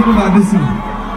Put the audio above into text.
dificuldade assim.